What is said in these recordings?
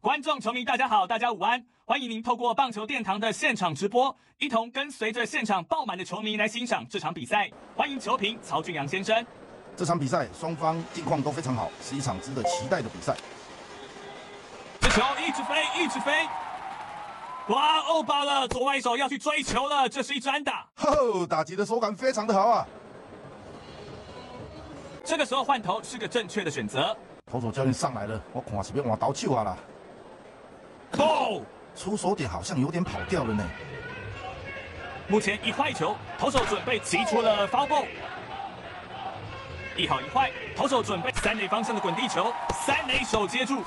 观众、球迷，大家好，大家午安！欢迎您透过棒球殿堂的现场直播，一同跟随着现场爆满的球迷来欣赏这场比赛。欢迎球评曹俊阳先生。这场比赛双方近况都非常好，是一场值得期待的比赛。这球一直飞，一直飞。哇，欧巴了，左外手要去追球了，这是一支安打。吼，打击的手感非常的好啊！这个时候换头是个正确的选择。投手教练上来了，我看是要往倒球啊啦。哦，出手点好像有点跑掉了呢。目前一坏球，投手准备击出了 foul ball。一好一坏，投手准备三垒方向的滚地球，三垒手接住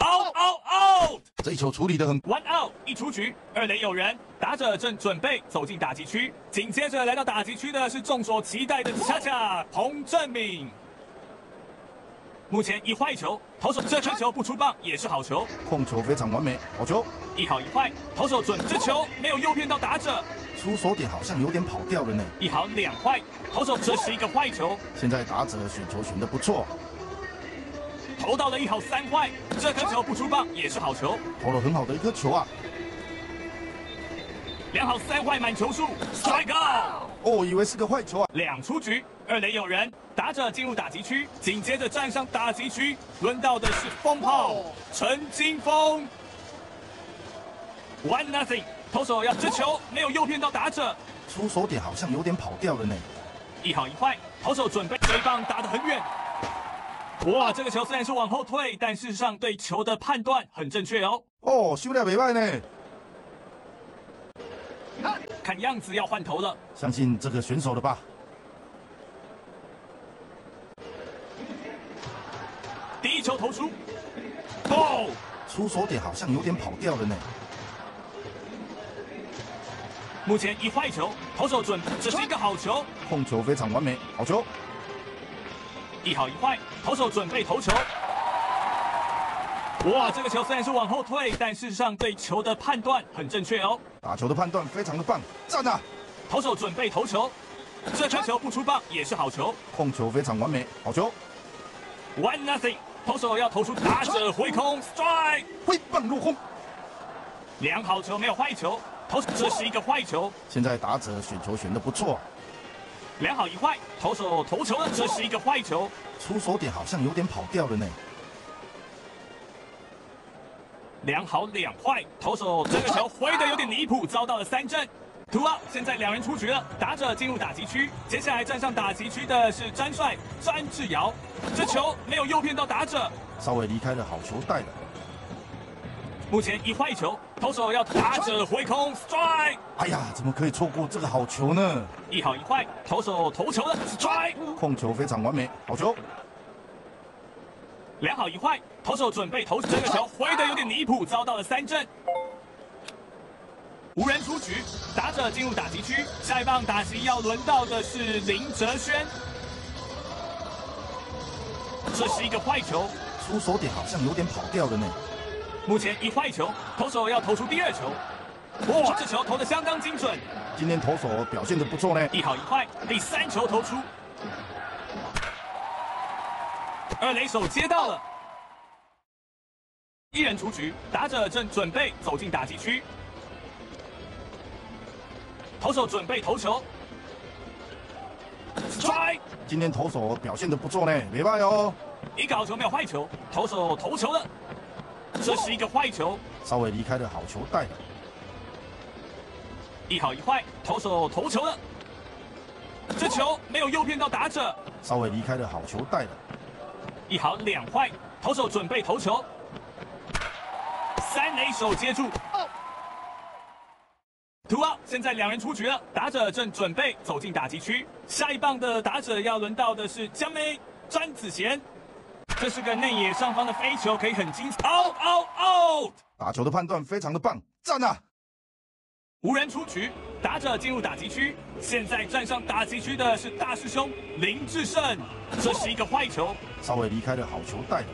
，out out out！这一球处理的很。One out，一出局，二垒有人，打者正准备走进打击区，紧接着来到打击区的是众所期待的恰恰洪正敏。目前一坏球，投手这颗球不出棒也是好球，控球非常完美，好球。一好一坏，投手准，这球没有诱骗到打者，出手点好像有点跑掉了呢。一好两坏，投手这是一个坏球，现在打者选球选的不错，投到了一好三坏，这颗球不出棒也是好球，投了很好的一颗球啊。两好三坏满球数，strike out。哦，以为是个坏球啊。两出局，二垒有人，打者进入打击区，紧接着站上打击区，轮到的是风炮陈金峰。One nothing，投手要这球没有诱骗到打者，出手点好像有点跑掉了呢。一好一坏，投手准备追棒打得很远。哇，这个球虽然是往后退，但事实上对球的判断很正确哦。哦，修炼没败呢。看样子要换头了，相信这个选手了吧？第一球投出，哦，出手点好像有点跑掉了呢。目前一坏球，投手准，这是一个好球，控球非常完美，好球。一好一坏，投手准备投球。哇，这个球虽然是往后退，但事实上对球的判断很正确哦。打球的判断非常的棒，赞啊！投手准备投球，这颗球不出棒也是好球，控球非常完美，好球。One nothing，投手要投出打者回空，strike，挥棒入空。两好球没有坏球，投手这是一个坏球。现在打者选球选的不错，两好一坏，投手投球了，这是一个坏球，出手点好像有点跑掉了呢。两好两坏，投手这个球挥得有点离谱，遭到了三振。图二，现在两人出局了，打者进入打击区，接下来站上打击区的是詹帅詹志尧，这球没有诱骗到打者，稍微离开了好球带了。目前一坏球，投手要打者回空 strike。哎呀，怎么可以错过这个好球呢？一好一坏，投手投球了 strike，控球非常完美，好球。两好一坏，投手准备投这个球挥的有点离谱，遭到了三振。无人出局，打者进入打击区，下一棒打击要轮到的是林哲轩，这是一个坏球，出手点好像有点跑掉了呢。目前一坏球，投手要投出第二球。哇，这球投的相当精准，今天投手表现的不错呢。一好一坏，第三球投出。二雷手接到了，一人出局，打者正准备走进打击区，投手准备投球，strike。今天投手表现的不错呢，没败哦。一个好球没有坏球，投手投球了，这是一个坏球，稍微离开了好球带了。一好一坏，投手投球了，这球没有诱骗到打者，稍微离开了好球带了。好两坏，投手准备投球，三垒手接住。图二，现在两人出局了，打者正准备走进打击区，下一棒的打者要轮到的是江梅詹子贤，这是个内野上方的飞球，可以很精彩。out out out！打球的判断非常的棒，赞啊！无人出局，打者进入打击区，现在站上打击区的是大师兄林志胜，这是一个坏球，稍微离开了好球带。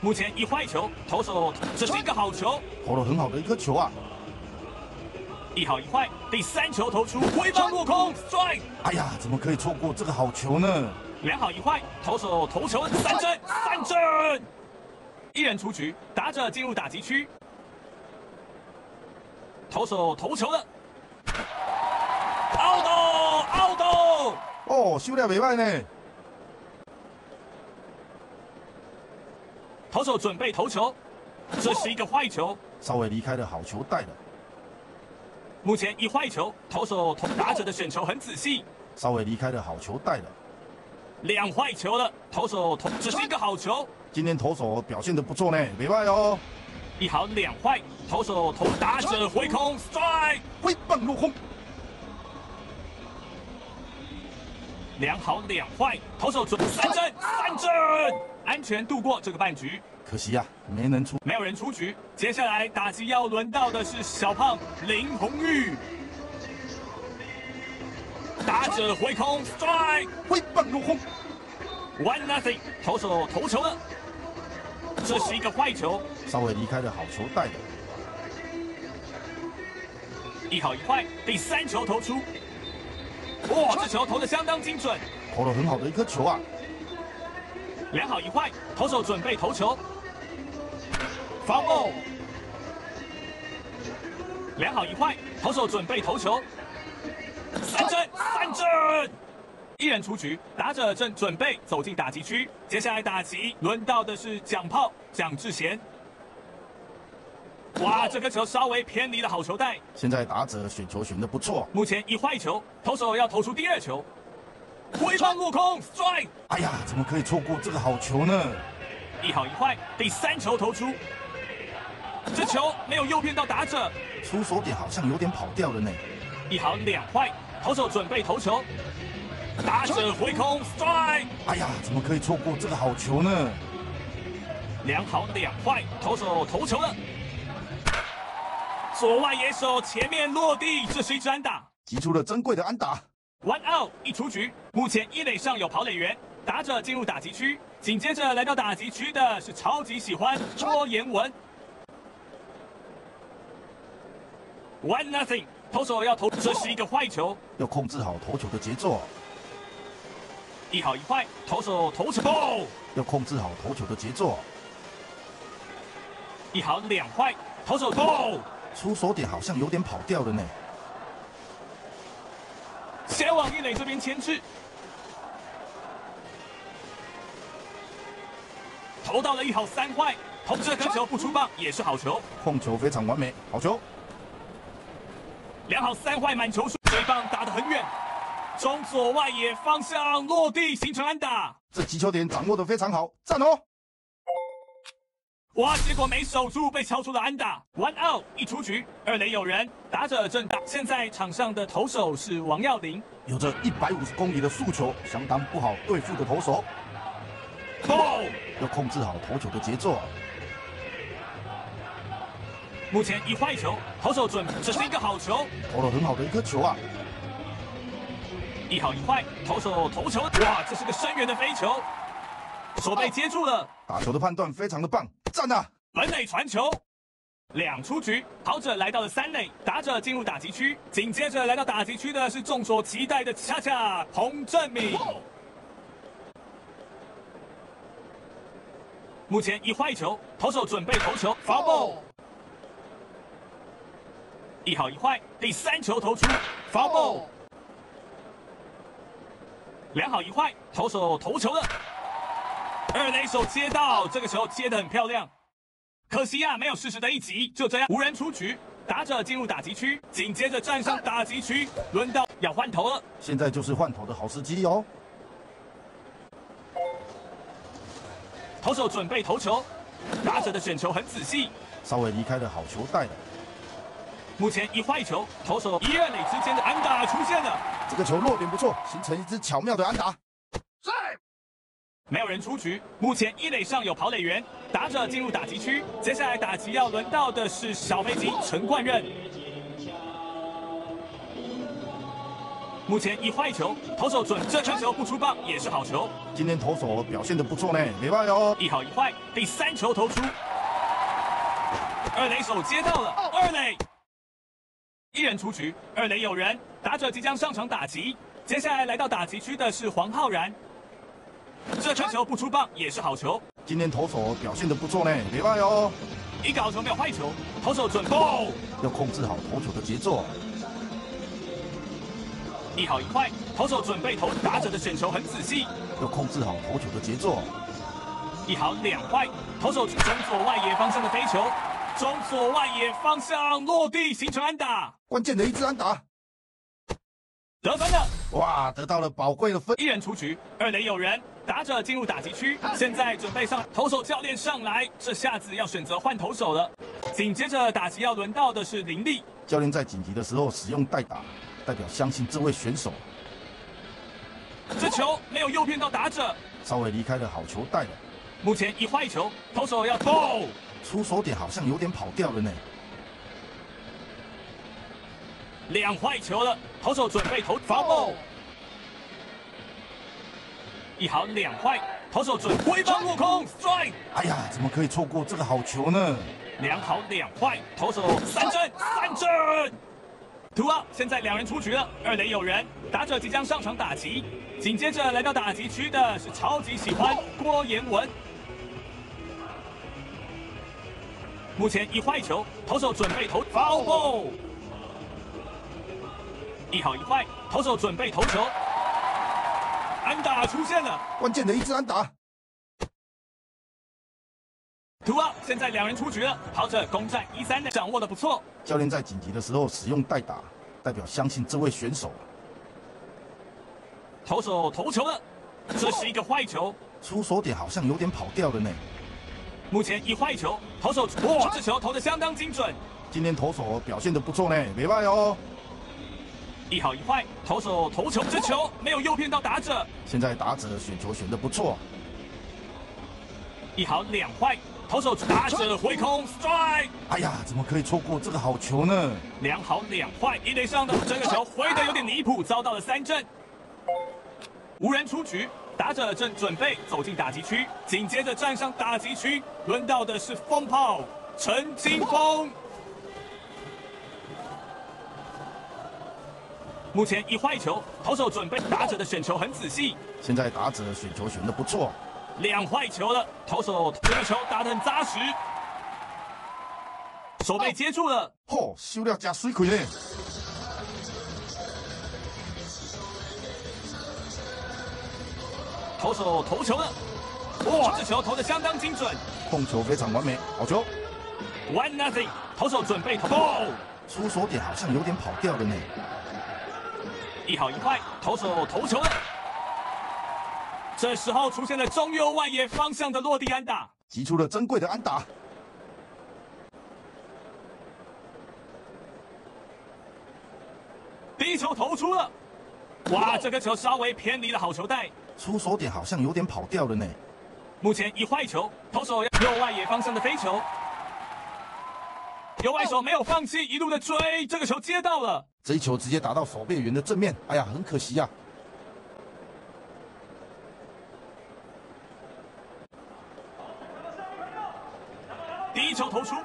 目前一坏球，投手这是一个好球，投了很好的一颗球啊！一好一坏，第三球投出，挥棒落空，strike。哎呀，怎么可以错过这个好球呢？两好一坏，投手投球三振，三振。一人出局，打者进入打击区。投手投球了，out，out，哦，修了袂歹呢。投手准备投球，这是一个坏球，稍微离开了好球带了。目前一坏球，投手投打者的选球很仔细，稍微离开了好球带了。两坏球了，投手投，这是一个好球。今天投手表现的不错呢，袂歹哦。一好两坏，投手投打者回空，strike，挥棒落空。两好两坏，投手准三振，三振，安全度过这个半局。可惜呀，没能出，没有人出局。接下来打击要轮到的是小胖林红玉。打者回空，strike，挥棒落空，one nothing。投手投球了，这是一个坏球，稍微离开的好球带的。一好一坏，第三球投出，哇，这球投的相当精准，投了很好的一颗球啊。两好一坏，投手准备投球，防爆。两好一坏，投手准备投球。三振，三振，一人出局，打者正准备走进打击区。接下来打击轮到的是蒋炮蒋志贤。哇，这颗球稍微偏离了好球带。现在打者选球选的不错。目前一坏球，投手要投出第二球。挥棒落空，strike。哎呀，怎么可以错过这个好球呢？一好一坏，第三球投出。这球没有诱骗到打者，出手点好像有点跑掉了呢。一好两坏，投手准备投球，打者回空，strike。哎呀，怎么可以错过这个好球呢？两好两坏，投手投球了，左外野手前面落地，这是一支安打，击出了珍贵的安打。One out，一出局。目前一垒上有跑垒员，打者进入打击区，紧接着来到打击区的是超级喜欢卓言文。One nothing。投手要投，这是一个坏球，要控制好投球的节奏。一好一坏，投手投球，要控制好投球的节奏。一好两坏，投手投，出手点好像有点跑掉了呢。先往一垒这边牵制，投到了一好三坏，投这颗球不出棒也是好球，控球非常完美，好球。两好三坏满球数，这棒打得很远，中左外野方向落地形成安打。这击球点掌握的非常好，赞哦！哇，结果没守住，被敲出了安打。One out，一出局，二垒有人，打者正打。现在场上的投手是王耀林，有着一百五十公里的速球，相当不好对付的投手。Ball，要控制好投球的节奏。目前一坏球，投手准，这是一个好球，投了很好的一颗球啊！一好一坏，投手投球，哇，这是个深远的飞球，手被接住了，打球的判断非常的棒，赞啊！本垒传球，两出局，跑者来到了三垒，打者进入打击区，紧接着来到打击区的是众所期待的恰恰洪正明。目前一坏球，投手准备投球，发布。一好一坏，第三球投出，foul。两好一坏，投手投球了，二垒手接到这个球接得很漂亮，可惜啊没有适时的一击，就这样无人出局，打者进入打击区，紧接着站上打击区，轮到要换头了，现在就是换头的好时机哦。投手准备投球，打者的选球很仔细，稍微离开了好球带了。目前一坏球，投手一二垒之间的安打出现了。这个球落点不错，形成一支巧妙的安打。在，没有人出局。目前一垒上有跑垒员，打者进入打击区。接下来打击要轮到的是小飞机陈冠任。目前一坏球，投手准，这颗球不出棒也是好球。今天投手表现的不错呢，没败哦。一好一坏，第三球投出，二垒手接到了，二垒。一人出局，二垒有人，打者即将上场打击。接下来来到打击区的是黄浩然，这传球不出棒也是好球。今天投手表现的不错呢，没败哦。一个好球没有坏球，投手准备，要控制好投球的节奏。一好一坏，投手准备投，打者的选球很仔细，要控制好投球的节奏。一好两坏，投手中左外野方向的飞球，中左外野方向落地形成安打，关键的一支安打，得分了，哇，得到了宝贵的分，一人出局，二垒有人，打者进入打击区，现在准备上，投手教练上来，这下子要选择换投手了，紧接着打击要轮到的是林立，教练在紧急的时候使用代打。代表相信这位选手，这球没有诱骗到打者，稍微离开了好球带了。目前一坏球，投手要投，出手点好像有点跑掉了呢。两坏球了，投手准备投发爆，一好两坏，投手准挥棒落空，strike。哎呀，怎么可以错过这个好球呢？两好两坏，投手三振三振。图二，现在两人出局了，二垒有人，打者即将上场打击。紧接着来到打击区的是超级喜欢郭彦文。目前一坏球，投手准备投 foul ball。一好一坏，投手准备投球，安打出现了，关键的一支安打。图二，现在两人出局了，跑者攻占一三的掌握的不错。教练在紧急的时候使用代打，代表相信这位选手。投手投球了，这是一个坏球，出手点好像有点跑掉了呢。目前一坏球，投手哇，这球投的相当精准。今天投手表现的不错呢，没败哦。一好一坏，投手投球，这球没有诱骗到打者。现在打者选球选的不错。一好两坏。投手打者挥空，strike！哎呀，怎么可以错过这个好球呢？两好两坏，一垒上的这个球挥的有点离谱，遭到了三振，无人出局。打者正准备走进打击区，紧接着站上打击区，轮到的是风炮陈金峰。目前一坏球，投手准备，打者的选球很仔细。现在打者选球选的不错。两坏球了，投手这个球打得很扎实，手被接住了。嚯，收了加水亏嘞！投手投球了，哇，这球投的相当精准，控球非常完美，好球。One nothing，投手准备投，出手点好像有点跑掉了呢。一好一坏，投手投球了。这时候出现了中右外野方向的落地安打，击出了珍贵的安打。第一球投出了，哇，这个球稍微偏离了好球带，出手点好像有点跑掉了呢。目前一坏球，投手右外野方向的飞球，右外手没有放弃，一路的追，这个球接到了，这一球直接打到守备员的正面，哎呀，很可惜呀。第一球投出，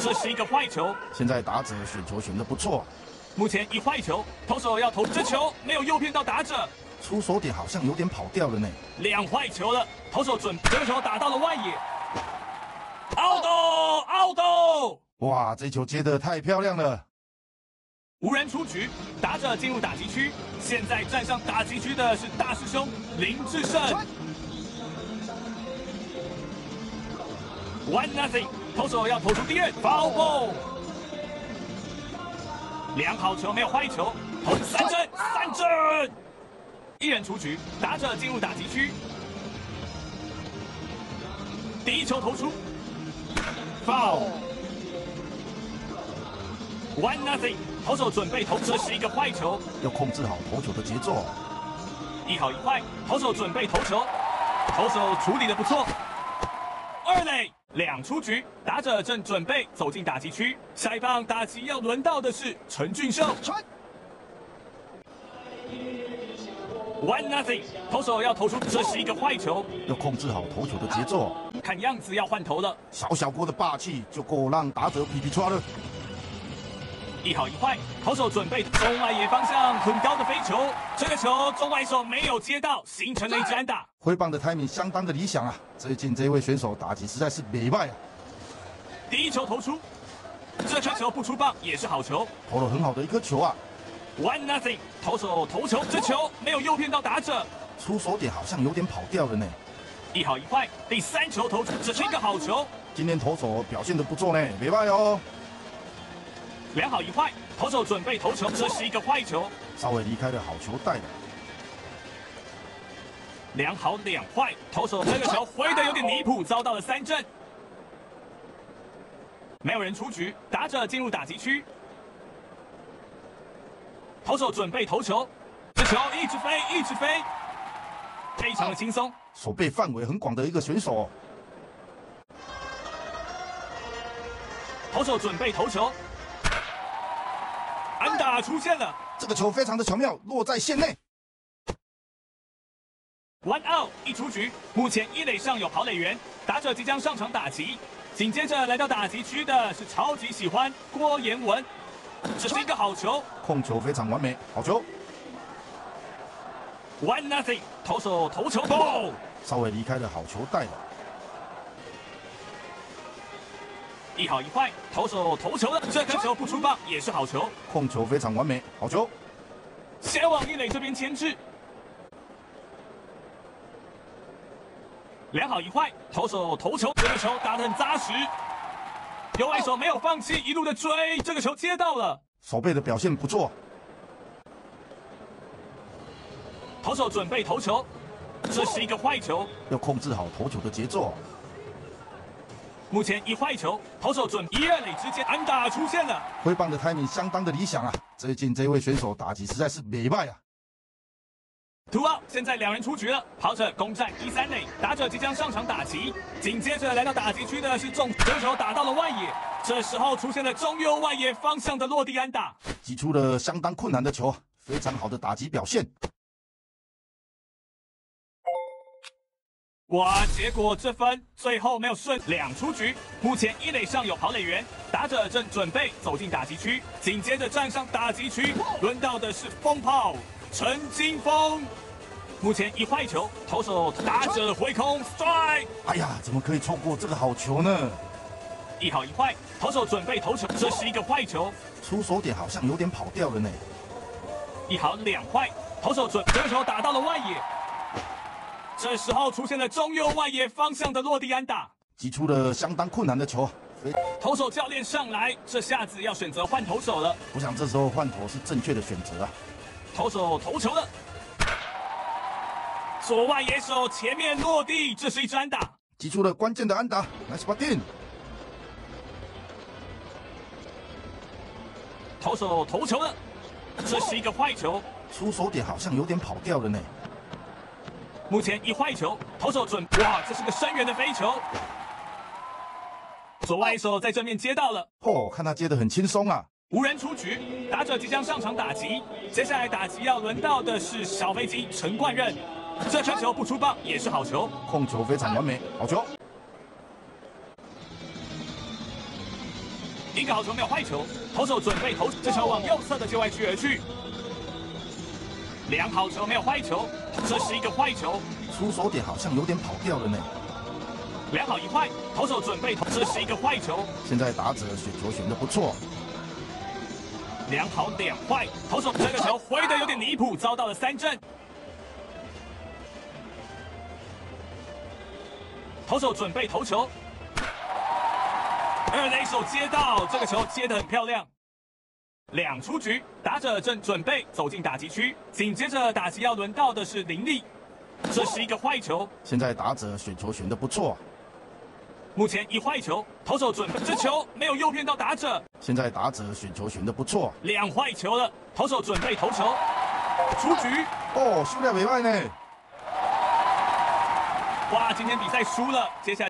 这是一个坏球。现在打者选球选的不错。目前一坏球，投手要投，这球没有诱骗到打者，出手点好像有点跑掉了呢。两坏球了，投手准，这个球打到了外野，out，out。哇，这球接的太漂亮了。无人出局，打者进入打击区。现在站上打击区的是大师兄林志胜。One nothing，投手要投出第二，foul ball。良好球没有坏球，投三振，三振，一人出局，打者进入打击区。第一球投出，foul。One nothing，投手准备投，这是一个坏球，要控制好投球的节奏。一好一坏，投手准备投球，投手处理的不错。二垒。两出局，打者正准备走进打击区，下一棒打击要轮到的是陈俊秀。One nothing，投手要投出，这是一个坏球，要控制好投球的节奏。看样子要换头了，小小郭的霸气就够让打者皮皮抓了。一好一坏，投手准备中外野方向很高的飞球，这个球中外手没有接到，形成了一支安打。挥棒的 timing 相当的理想啊！最近这位选手打击实在是美败啊！第一球投出，这颗球不出棒也是好球，投了很好的一颗球啊！One nothing，投手投球，这球没有诱骗到打者，出手点好像有点跑掉了呢。一好一坏，第三球投出，这是一个好球。今天投手表现的不错呢，美败哦。两好一坏，投手准备投球，这是一个坏球，稍微离开了好球带。两好两坏，投手这个球挥得有点离谱，遭到了三振，没有人出局，打者进入打击区，投手准备投球，这球一直飞一直飞，非常的轻松，手背范围很广的一个选手，投手准备投球。安打出现了，这个球非常的巧妙，落在线内。One out，一出局。目前一垒上有跑垒员，打者即将上场打击。紧接着来到打击区的是超级喜欢郭彦文，这是一个好球，控球非常完美，好球。One nothing，投手投球 ball，稍微离开了好球带了。一好一坏，投手投球了，这颗球不出棒也是好球，控球非常完美，好球。先往一垒这边牵制。两好一坏，投手投球，这个球打得很扎实。右外手没有放弃，一路的追，这个球接到了，手背的表现不错。投手准备投球，这是一个坏球，要控制好投球的节奏。目前一坏球，投手准一二垒之间安打出现了，挥棒的 timing 相当的理想啊！最近这位选手打击实在是美败啊！Two out，现在两人出局了，跑者攻占一三垒，打者即将上场打击。紧接着来到打击区的是中，这球打到了外野，这时候出现了中右外野方向的落地安打，击出了相当困难的球，非常好的打击表现。哇！结果这分最后没有顺两出局。目前一垒上有跑垒员，打者正准备走进打击区，紧接着站上打击区，轮到的是风炮陈金峰。目前一坏球，投手打者回空 strike。哎呀，怎么可以错过这个好球呢？一好一坏，投手准备投球，这是一个坏球，出手点好像有点跑掉了呢。一好两坏，投手准这球打到了外野。这时候出现了中右外野方向的落地安打，击出了相当困难的球。投手教练上来，这下子要选择换投手了。我想这时候换投是正确的选择啊。投手投球了，左外野手前面落地，这是一支安打，击出了关键的安打，Nice batting。投手投球了，这是一个坏球，出手点好像有点跑掉了呢。目前一坏球，投手准，哇，这是个深远的飞球。左外手在正面接到了，哦，看他接的很轻松啊。无人出局，打者即将上场打击。接下来打击要轮到的是小飞机陈冠任，这颗球不出棒也是好球，控球非常完美，好球。一个好球没有坏球，投手准备投，这球往右侧的界外区而去。两好球没有坏球，这是一个坏球，出手点好像有点跑掉了呢。两好一坏，投手准备投，这是一个坏球。现在打者选球选的不错。两好两坏，投手这个球挥的有点离谱，遭到了三振。投手准备投球，二垒手接到这个球接的很漂亮。两出局，打者正准备走进打击区，紧接着打击要轮到的是林立，这是一个坏球。现在打者选球选的不错，目前一坏球，投手准备，这球没有诱骗到打者。现在打者选球选的不错，两坏球了，投手准备投球，出局。哦，输了没败呢。哇，今天比赛输了，接下来。